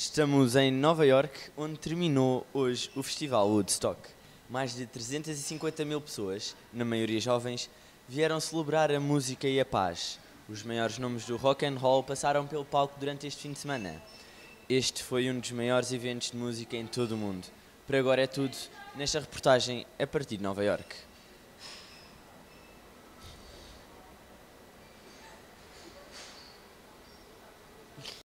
Estamos em Nova York, onde terminou hoje o Festival Woodstock. Mais de 350 mil pessoas, na maioria jovens, vieram celebrar a música e a paz. Os maiores nomes do rock and roll passaram pelo palco durante este fim de semana. Este foi um dos maiores eventos de música em todo o mundo. Por agora é tudo, nesta reportagem a partir de Nova York.